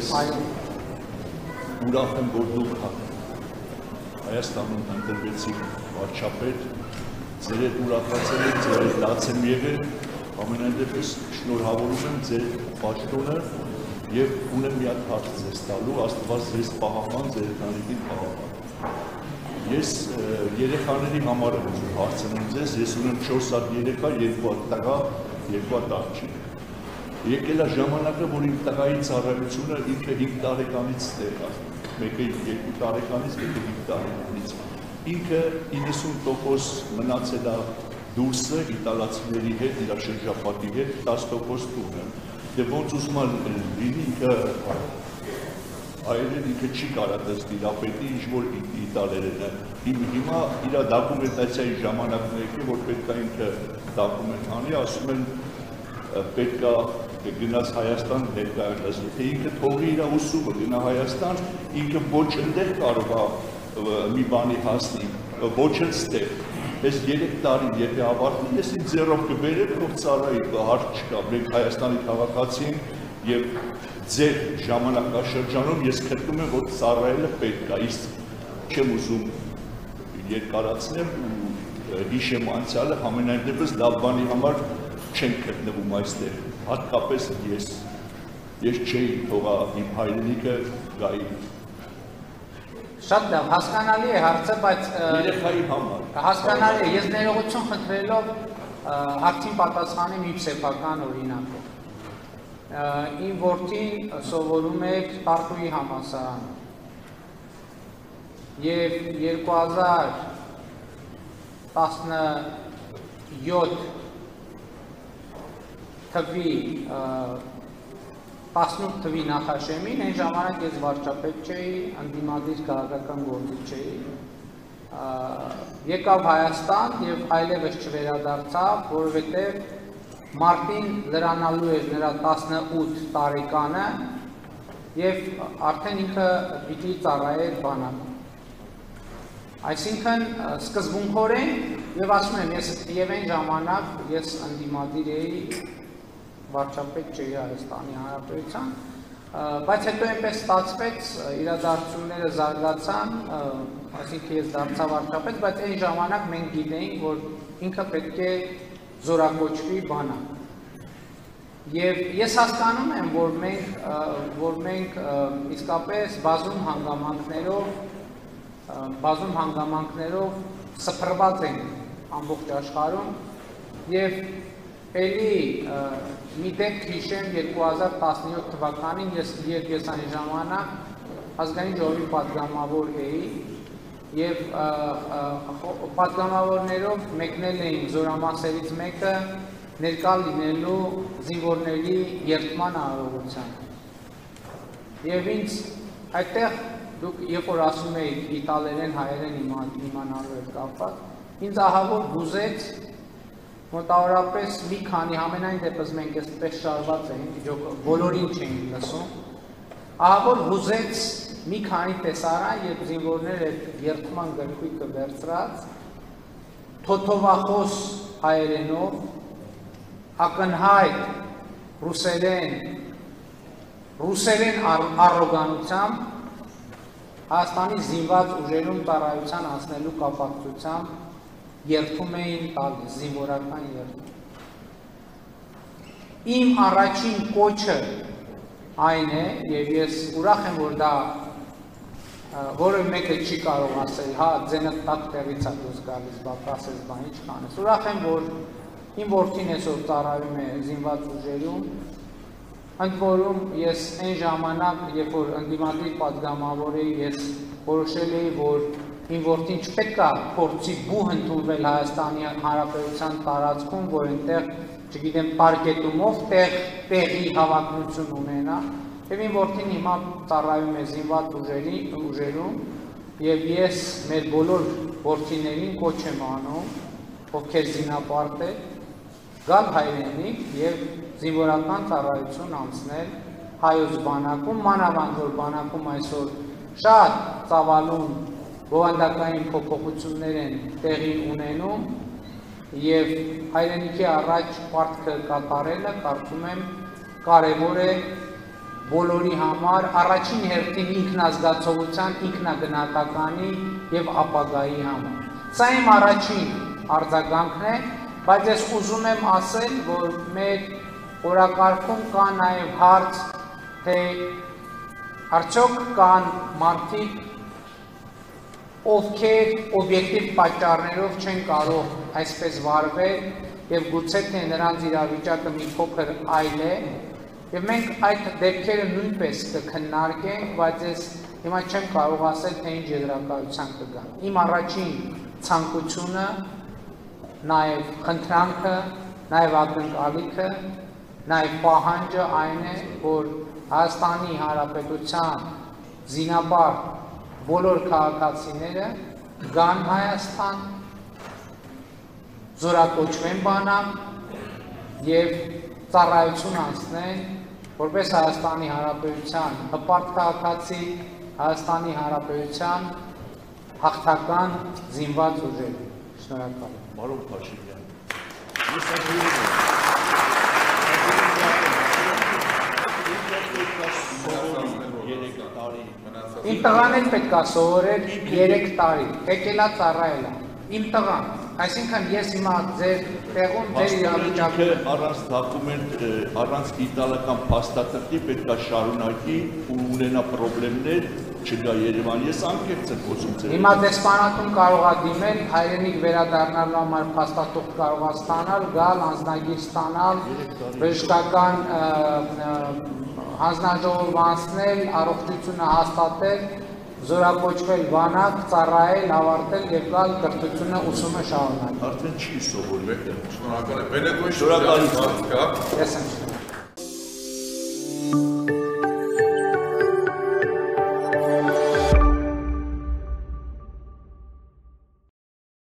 ես ուրախ եմ, որ դուք Հայաստանում ընտրվեցիք վարչապետ, ձեր հետ ուրախացել եք, ձեր հետ լաց եմ եղել, ամենայն դեպս շնորհավորում եմ ձեր պաշտոնը եւ ունեմ մի հատ հարց ձեզ տալու, Աստված ձեզ պահապան, ձեր ընտանիքին պահապան։ Ես երեխաների համար եմ հարցնում ձեզ, ես ունեմ 4 հատ երեխա, 2 հատ տղա, 2 հատ աղջիկ։ Եկել է ժամանակը, որ իմ տղայի ծառայությունը ինքը 5 տարեկանից ստեղ է, մեկը 2 տարեկանից, մեկը 5 տարեկանից։ Ինքը 90% մնացել է դուրսը իտալացիների հետ, իր շրջապատի հետ 10% տունը դե ոնց ուզում է լինի ինքը այրեն ինքը չի կարա դες դիրապետի ինչ որ իտալերենը իմ հիմա իր դոկումենտացիայի ժամանակն եկի որ պետք է ինքը դոկումենտ անի ասում են պետք է գնաց Հայաստան ներկայանալու թե ինքը թողի իր ուսումը գնա Հայաստան ինքը ոչ ընդեղ կարող է մի բանի հասնի ոչ ընդեղ Այս 3 տարին եթե ավարտվի, ես ինձ ձեռով կբերեմ, որ ծառայի հարց չկա։ Մենք Հայաստանի քաղաքացի ենք եւ ձեր ժամանակաշրջանում ես քրտում եմ, որ ծառայելը պետք է։ Իսկ չեմ ուզում երկարացնեմ ու հիշեմ անցյալը, համենայն դեպս լավ բանի համար չեն գտնվում այստեղ։ Հատկապես ես ես չէի թողա իմ հայրենիքը գայի Շատ լավ, հասկանալի է հարցը, բայց երեխայի համար։ Հասկանալի է, ես ներողություն խնդրելով հարցին պատասխանեմ իմ սեփական օրինակով։ Իմ որդին սովորում է Տարտուի համալսարանում։ Եվ 2017 թվի 18 թվի նախաշեմին, այն ժամանակ ես վարչապետ չէի, ընդդիմադիր քաղաքական գործիչ չէի։ Եկավ Հայաստան եւ այլևս չվերադարձավ, որովհետեւ մարտին լրանալու էր նրա 18 տարեկանը եւ արդեն ինքը պիտի ծառայեր բանակում։ Այսինքն սկզբունքորեն եւ ասում եմ ես եւ այն ժամանակ ես ընդդիմադիր էի վարչապետ չէի Հայաստանի Հանրապետության, բայց հետո այնպես ստացվեց, իրադարձությունները զարգացան, այսինքն ես դարձա վարչապետ, բայց այն ժամանակ մենք գիտեինք, որ ինքը պետք է զորակոչվի բանակ։ Եվ ես հասկանում եմ, որ մենք որ մենք իսկապես բազում հանգամանքներով բազում հանգամանքներով սփռված ենք ամբողջ աշխարհում եւ Էլի Միտեք հիշեմ 2017 թվականին ես երբ ես այն ժամանակ ազգային ժողովի падգամավոր էի եւ падգամավորներով մեկնել էին զորամասերից մեկը ներկա լինելու զինվորների երթման արարողության։ Եվ ինձ այդտեղ դուք երբ որ ասում էիք իտալերեն, հայերեն իմանալու հետ կապված, ինձ ահավոր բուզեց մոտավորապես մի քանի համենայն դեպս մենք այսպես շարված էինք, իջոք բոլորին չէինք լսում։ Ահա որ հուզեց մի քանի տեսարան, երբ զինվորները երթման գրքույկը վերցրած թոթովախոս հայերենով ակնհայտ ռուսերեն ռուսերեն առոգանությամբ Հայաստանի զինված ուժերում տարայության անցնելու կապակցությամբ երթում էին տալիս, զինվորական երթում։ Իմ առաջին կոչը այն է, եւ ես ուրախ եմ, որ դա որը մեկը չի կարող ասել, հա, ձենը տակ տեղից է դուրս գալիս, բապ ասես, բան ինչ կանես։ Ուրախ եմ, որ իմ որդին այսօր ծառայում է զինված ուժերում, ընդ որում ես այն ժամանակ, երբ որ ընդդիմադիր պատգամավոր էի, ես որոշել էի, որ իմ որդին չպետք է փորձի բուհ ընդունվել Հայաստանի Հանրապետության տարածքում, որ այնտեղ, չգիտեմ, պարկետումով տեղ տեղի հավակնություն ունենա, եւ իմ որդին հիմա ծառայում է զինված ուժերի ուժերում, եւ ես մեր բոլոր որդիներին կոչ եմ անում, ովքեր զինապարտ է, գալ հայրենիք եւ զինվորական ծառայություն անցնել հայոց բանակում, մանավանդ որ բանակում այսօր շատ ծավալուն բովանդակային փոփոխություններ են տեղի ունենում եւ հայրենիքի առաջ պարտքը կատարելը կարծում եմ կարեւոր է բոլորի համար առաջին հերթին ինքնազգացողության, ինքնագնահատականի եւ ապագայի համար։ Սա իմ առաջին արձագանքն է, բայց ես ուզում եմ ասել, որ մեր օրակարգում կա նաեւ հարց, թե արդյոք կան մարդիկ, ովքեր օբյեկտիվ պատճառներով չեն կարող այսպես վարվել եւ գուցե թե նրանց իրավիճակը մի փոքր այլ է եւ մենք այդ դեպքերը նույնպես կքննարկենք, բայց ես հիմա չեմ կարող ասել թե ինչ եզրակացության կգան։ Իմ առաջին ցանկությունը նաեւ խնդրանքը, նաեւ ակնկալիքը, նաեւ պահանջը այն է, որ Հայաստանի Հանրապետության զինաբար բոլոր քաղաքացիները գան Հայաստան, զորակոչվեն բանակ եւ ծառայություն անցնեն որպես Հայաստանի Հանրապետության հպարտ քաղաքացի, Հայաստանի Հանրապետության հաղթական զինված ուժեր։ Շնորհակալ եմ։ Բարոն Փաշինյան։ Ես ակնկալում եմ 3 տարի Իմ տղան էլ պետք է սովորել 3 տարի, եկելա ծառայելա։ Իմ տղան, այսինքն ես հիմա ձեր տեղում ձեր իրավիճակը Ինքը առանց դոկումենտ, առանց իտալական փաստաթղթի պետք է շարունակի ու ունենա խնդիրներ, չգա Երևան։ Ես անկեղծ եմ խոսում ձեր։ Հիմա դեսպանատուն կարող է դիմել, հայրենիք վերադառնալու համար փաստաթուղթ կարող է ստանալ, գալ, անձնագիր ստանալ, բժշկական հանձնաժողով անցնել, առողջությունը հաստատել, զորակոչվել բանակ, ծառայել, ավարտել եւ գալ կրթությունը ուսումը շարունակել։ Արդեն չի սովորվել։ Շնորհակալ եմ։ Բենեդոյ Շնորհակալություն։ Շնորհակալություն։ Ես եմ